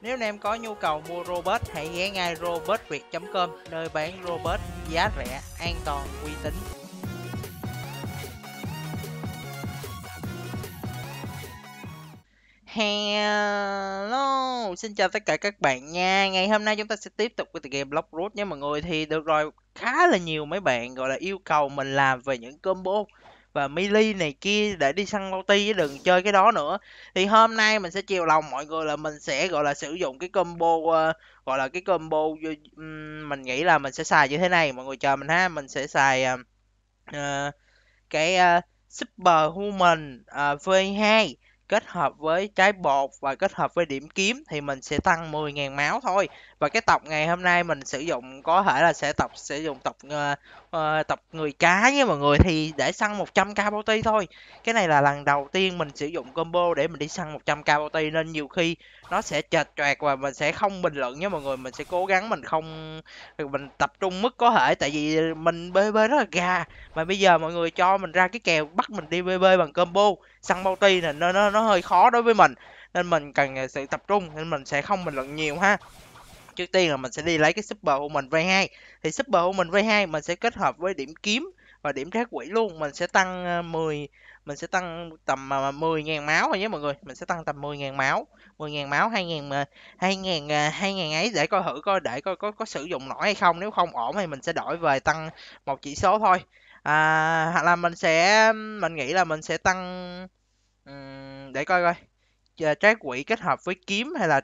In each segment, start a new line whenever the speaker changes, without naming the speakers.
Nếu anh em có nhu cầu mua robot, hãy ghé ngay robotviet.com, nơi bán robot giá rẻ, an toàn, uy tín. Hello, xin chào tất cả các bạn nha. Ngày hôm nay chúng ta sẽ tiếp tục với tựa game Block Root nha mọi người. Thì được rồi, khá là nhiều mấy bạn gọi là yêu cầu mình làm về những combo và melee này kia để đi săn multi chứ đừng chơi cái đó nữa. Thì hôm nay mình sẽ chiều lòng mọi người là mình sẽ gọi là sử dụng cái combo uh, gọi là cái combo um, mình nghĩ là mình sẽ xài như thế này. Mọi người chờ mình ha. Mình sẽ xài uh, cái uh, super human uh, v2 kết hợp với trái bột và kết hợp với điểm kiếm thì mình sẽ tăng 10.000 máu thôi và cái tộc ngày hôm nay mình sử dụng có thể là sẽ tộc sử dụng tộc uh, uh, tộc người cá với mọi người. Thì để săn 100k bounty thôi. Cái này là lần đầu tiên mình sử dụng combo để mình đi săn 100k bounty nên nhiều khi nó sẽ chệch choạc và mình sẽ không bình luận nhé mọi người. Mình sẽ cố gắng mình không mình tập trung mức có thể tại vì mình bb rất là gà. Mà bây giờ mọi người cho mình ra cái kèo bắt mình đi bb bằng combo săn bounty là nó nó nó hơi khó đối với mình. Nên mình cần sự tập trung nên mình sẽ không bình luận nhiều ha trước tiên là mình sẽ đi lấy cái super của mình v2 thì super của mình v2 mình sẽ kết hợp với điểm kiếm và điểm trác quỷ luôn. Mình sẽ tăng ờ, 10 mình sẽ tăng tầm ờ, 10.000 máu rồi nhé mọi người. Mình sẽ tăng tầm 10.000 máu 10.000 máu 2.000 2.000 2.000 ấy để coi thử coi để coi có có sử dụng nổi hay không. Nếu không ổn thì mình sẽ đổi về tăng một chỉ số thôi. À, hoặc là mình sẽ mình nghĩ là mình sẽ tăng để coi coi. Ờ, Trái quỷ kết hợp với kiếm hay là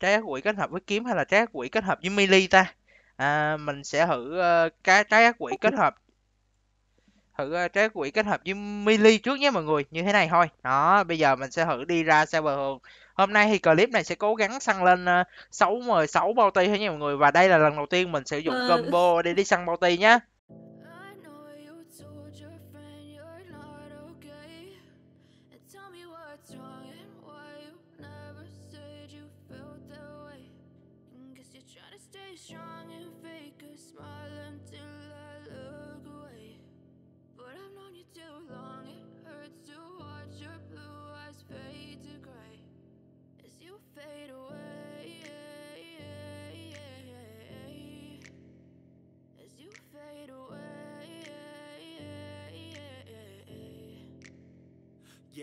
trái quỷ kết hợp với kiếm hay là trái quỷ kết hợp với melee ta? À, mình sẽ thử uh, cái trái quỷ kết hợp. Thử uh, trái quỷ kết hợp với melee trước nhé mọi người như thế này thôi. Đó bây giờ mình sẽ thử đi ra server thường hôm nay thì clip này sẽ cố gắng săn lên uh, 6 16 bao thôi nha mọi người. Và đây là lần đầu tiên mình sử dụng combo để đi săn bao nhé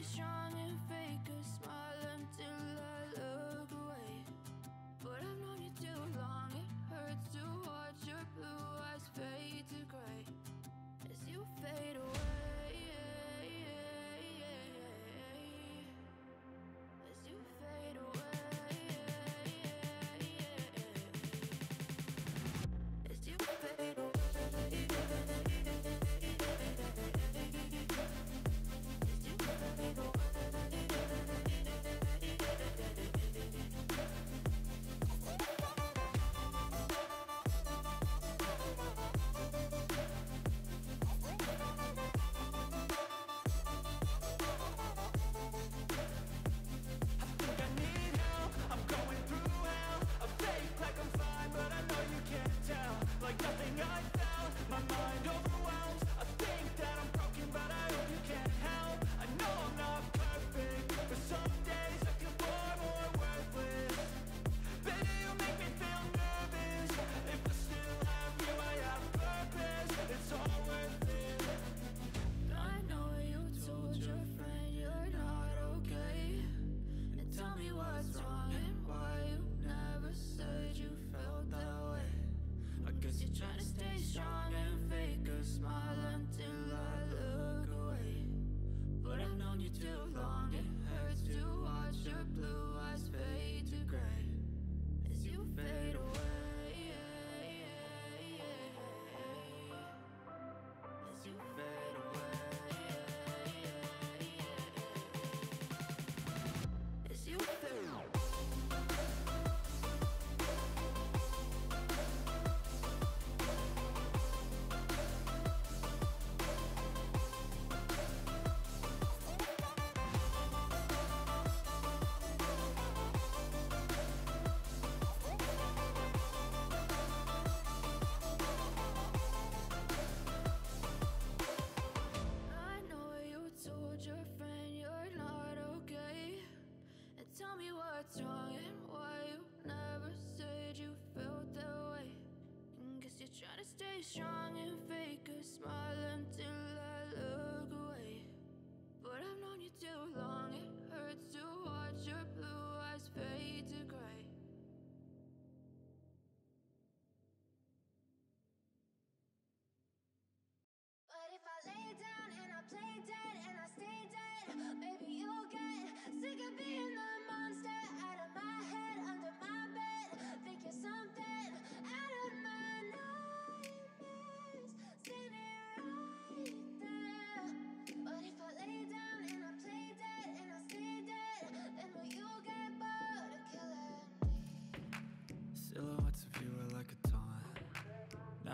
trying strong
strong and fake a smile until I look away. But I've known you too long, it hurts to watch your blue eyes fade to gray. But
if I lay down and I play dead and I stay dead, maybe you'll get sick of being the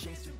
Chance to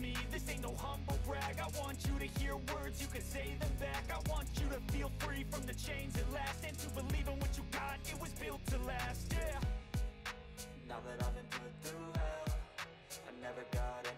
ain't no humble brag. I want you to hear words, you can say them back. I want you to feel free from the chains at last. And to believe in what you got, it was built to last, yeah. Now that I've been put through hell I never got it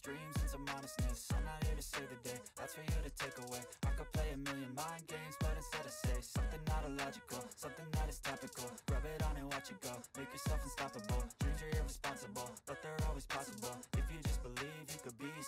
Dreams and some honestness. I'm not here to save the day, that's for you to take away. I could play a million mind games, but instead I say Something not illogical, something that is topical. Rub it on and watch it go, make yourself unstoppable. Dreams are irresponsible,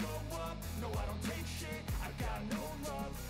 slow up, no I don't take shit. I've got no love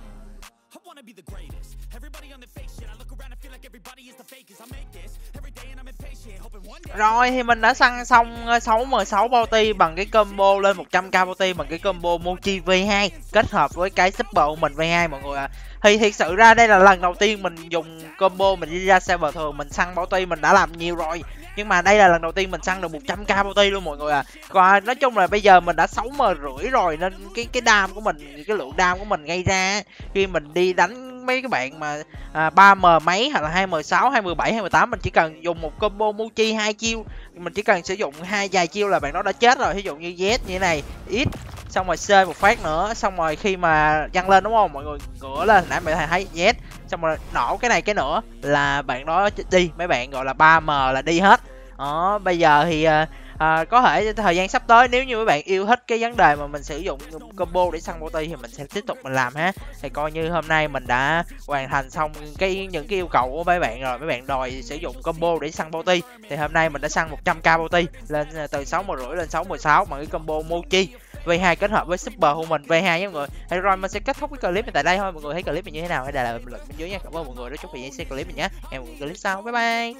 wanna be the greatest. Everybody on the fake shit. I look around and feel like everybody is the fakest. I make this every day and I'm impatient, hoping one day.
Rồi thì mình đã săn xong ờ, 6M6 bounty bằng cái combo lên 100k bounty bằng cái combo Mochi V2 kết hợp với cái super của mình V2 mọi người ạ. À. Thì thiệt sự ra đây là lần đầu tiên mình dùng combo mình đi ra server thường mình săn bounty mình đã làm nhiều rồi. Nhưng mà đây là lần đầu tiên mình săn được 100k bounty luôn mọi người à, Và nói chung là bây giờ mình đã 6M rưỡi rồi nên cái cái đam của mình cái lượng đam của mình gây ra khi mình đi đánh mấy cái bạn mà à, 3M mấy hoặc là 2M6, 2M7, 2M8 mình chỉ cần dùng một combo Mochi hai chiêu. Mình chỉ cần sử dụng hai vài chiêu là bạn đó đã chết rồi. Ví dụ như Z như thế này ít xong rồi C một phát nữa. Xong rồi khi mà dăng lên đúng không? Mọi người ngửa lên. Nãy mọi người thấy yes xong rồi nổ cái này cái nữa là bạn đó đi. Mấy bạn gọi là 3M là đi hết. Đó bây giờ thì à, có thể thời gian sắp tới nếu như mấy bạn yêu thích cái vấn đề mà mình sử dụng combo để săn bounty thì mình sẽ tiếp tục mình làm ha. Thì coi như hôm nay mình đã hoàn thành xong cái những cái yêu cầu của mấy bạn rồi. Mấy bạn đòi sử dụng combo để săn bounty thì hôm nay mình đã săn 100k bounty lên từ 6 rưỡi lên 6 16 bằng cái combo mochi. V2 kết hợp với Super Human V2 nhé mọi người. Thì rồi mình sẽ kết thúc cái clip này tại đây thôi. Mọi người thấy clip này như thế nào hãy để lại bình luận bên dưới nha. Cảm ơn mọi người đã chúc mình xem clip mình nhé. Em clip sau. Bye bye.